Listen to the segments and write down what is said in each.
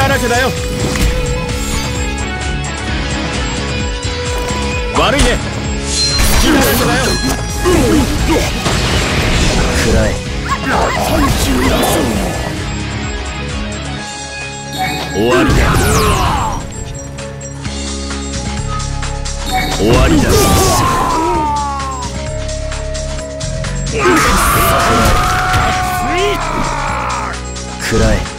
だらけだよ悪いね。隙だよ。暗い。終わりだ。終わりだ。暗い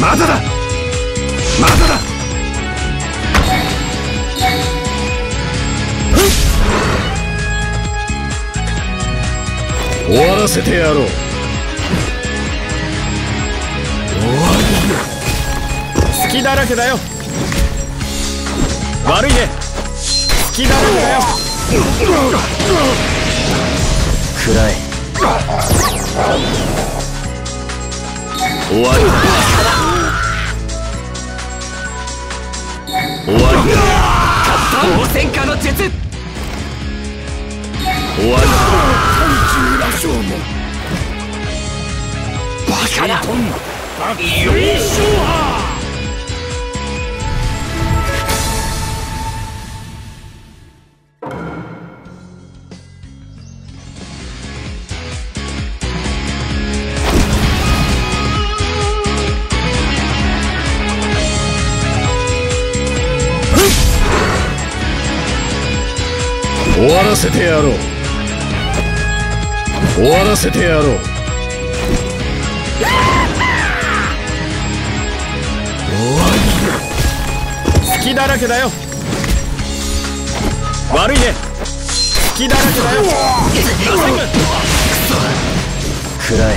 まだだ。まだだ。終わらせてやろう。終わり隙だらけだよ。悪いね。隙だらけだよ。暗い。終わり。だ終わり。だ王戦家の術。終わり。だバカな。よいし終わらせてやろう。終わらせてやろう。終わり。だ隙だらけだよ。悪いね。隙だらけだよ。暗い。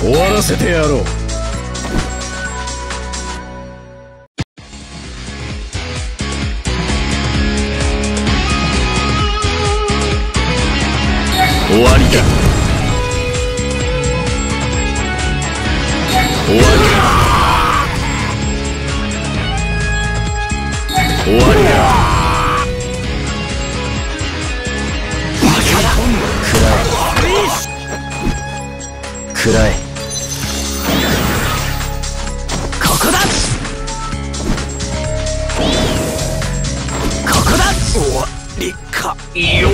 終わらせてやろう終わりだ。終わりだ。終わりだ暗いここだここだ終わりかよ。